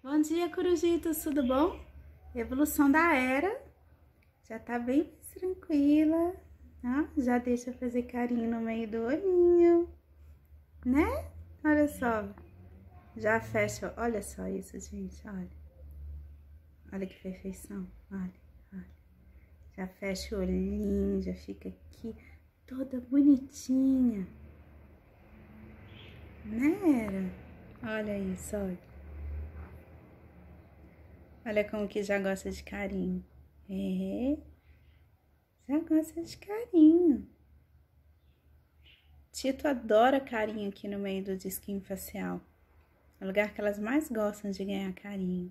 Bom dia, corujitos, tudo bom? Evolução da era já tá bem tranquila, tá? Já deixa fazer carinho no meio do olhinho, né? Olha só, já fecha, olha só isso, gente, olha. Olha que perfeição, olha, olha. Já fecha o olhinho, já fica aqui toda bonitinha. Né, Era? Olha isso, olha. Olha como que já gosta de carinho. É, já gosta de carinho. Tito adora carinho aqui no meio do disquinho facial. É o lugar que elas mais gostam de ganhar carinho.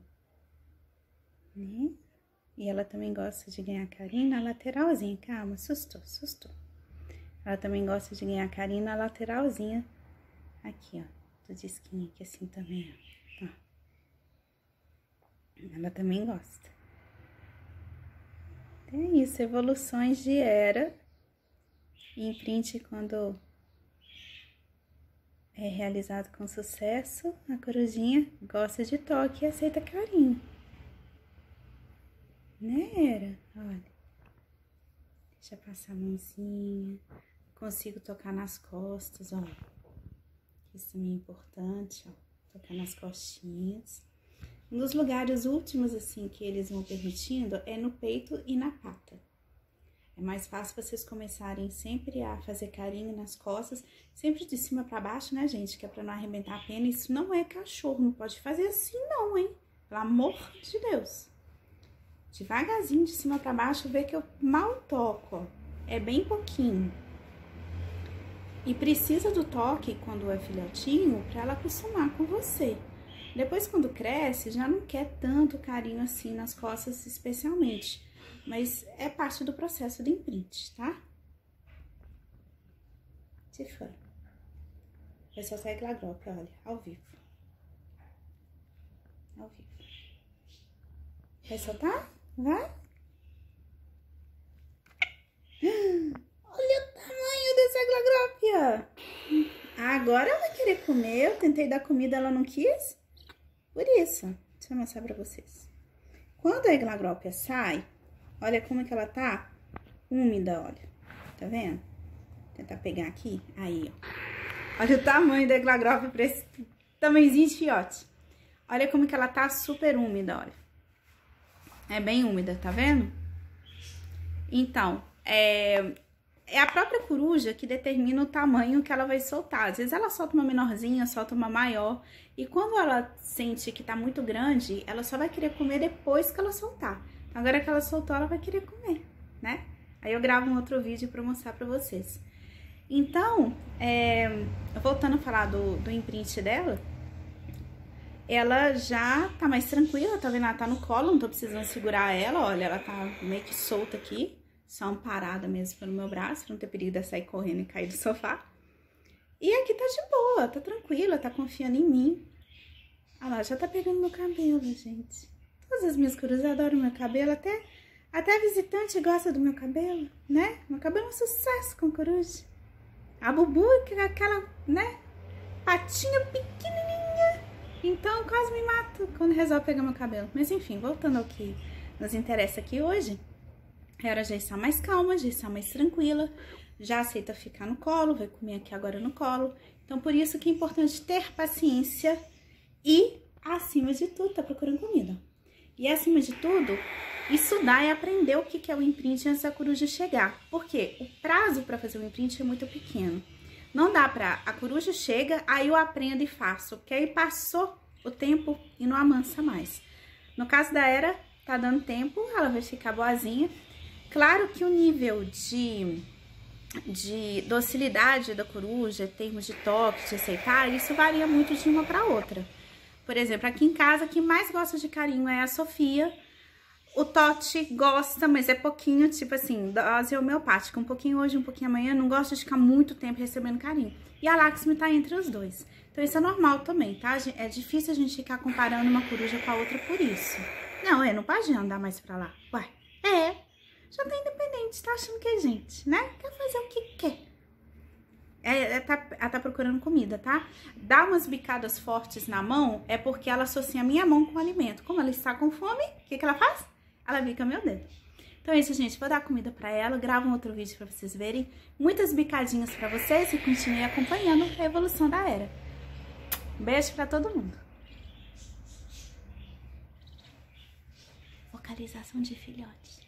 Né? E ela também gosta de ganhar carinho na lateralzinha. Calma, assustou, assustou. Ela também gosta de ganhar carinho na lateralzinha. Aqui, ó. Do disquinho aqui assim também, ó. Ela também gosta. É isso, evoluções de era. Imprinte quando é realizado com sucesso, a corujinha gosta de toque e aceita carinho. Né, Era? Olha. Deixa eu passar a mãozinha. Consigo tocar nas costas, ó. Isso também é importante, ó. Tocar nas costinhas. Dos lugares últimos, assim, que eles vão permitindo é no peito e na pata. É mais fácil vocês começarem sempre a fazer carinho nas costas, sempre de cima para baixo, né, gente? Que é pra não arrebentar a pena. Isso não é cachorro, não pode fazer assim não, hein? Pelo amor de Deus. Devagarzinho, de cima para baixo, vê que eu mal toco, ó. É bem pouquinho. E precisa do toque quando é filhotinho para ela acostumar com você. Depois, quando cresce, já não quer tanto carinho assim nas costas, especialmente. Mas é parte do processo de imprint, tá? Se for. Vai só sair glagrope, olha, ao vivo. Ao vivo. Vai soltar? Vai? Olha o tamanho dessa glagrópia! Agora ela vai querer comer. Eu tentei dar comida, ela não quis. Por isso, deixa eu mostrar pra vocês. Quando a eglagrópia sai, olha como que ela tá úmida, olha. Tá vendo? Vou tentar pegar aqui. Aí, ó. Olha o tamanho da eglagrópia pra esse tamanhozinho de fiote. Olha como que ela tá super úmida, olha. É bem úmida, tá vendo? Então, é, é a própria coruja que determina o tamanho que ela vai soltar. Às vezes ela solta uma menorzinha, solta uma maior. E quando ela sente que tá muito grande, ela só vai querer comer depois que ela soltar. Então, agora que ela soltou, ela vai querer comer, né? Aí eu gravo um outro vídeo pra mostrar pra vocês. Então, é, voltando a falar do, do imprint dela, ela já tá mais tranquila, tá vendo? Ela tá no colo, não tô precisando segurar ela, olha, ela tá meio que solta aqui só amparada mesmo pelo meu braço, pra não ter perigo de sair correndo e cair do sofá. E aqui tá de boa, tá tranquila, tá confiando em mim. Ah lá, já tá pegando meu cabelo, gente. Todas as minhas corujas adoram meu cabelo, até, até visitante gosta do meu cabelo, né? Meu cabelo é um sucesso com coruja. A Bubu, é aquela, né, patinha pequenininha. Então, quase me mato quando resolve pegar meu cabelo. Mas enfim, voltando ao que nos interessa aqui hoje. Ela já está mais calma, já está mais tranquila, já aceita ficar no colo, vai comer aqui agora no colo. Então, por isso que é importante ter paciência e, acima de tudo, tá procurando comida. E, acima de tudo, estudar e aprender o que é o imprint antes da coruja chegar. Porque o prazo para fazer o imprint é muito pequeno. Não dá pra... A coruja chega, aí eu aprendo e faço. Porque aí passou o tempo e não amansa mais. No caso da Era, tá dando tempo, ela vai ficar boazinha. Claro que o nível de, de docilidade da coruja, em termos de toque, de aceitar, isso varia muito de uma para outra. Por exemplo, aqui em casa, quem mais gosta de carinho é a Sofia. O Totti gosta, mas é pouquinho, tipo assim, dose homeopática. Um pouquinho hoje, um pouquinho amanhã. Não gosta de ficar muito tempo recebendo carinho. E a Laxmi tá entre os dois. Então, isso é normal também, tá? É difícil a gente ficar comparando uma coruja com a outra por isso. Não, é, não pode andar mais pra lá. Ué, é, já tá independente, tá achando que é gente, né? Quer fazer o que quer. é, é, tá, ela tá procurando comida, tá? Dá umas bicadas fortes na mão é porque ela associa a minha mão com o alimento. Como ela está com fome, o que, que ela faz? Ela bica meu dedo. Então é isso, gente. Vou dar comida pra ela, gravo um outro vídeo pra vocês verem. Muitas bicadinhas pra vocês e continue acompanhando a evolução da Era. beijo pra todo mundo. Focalização de filhotes.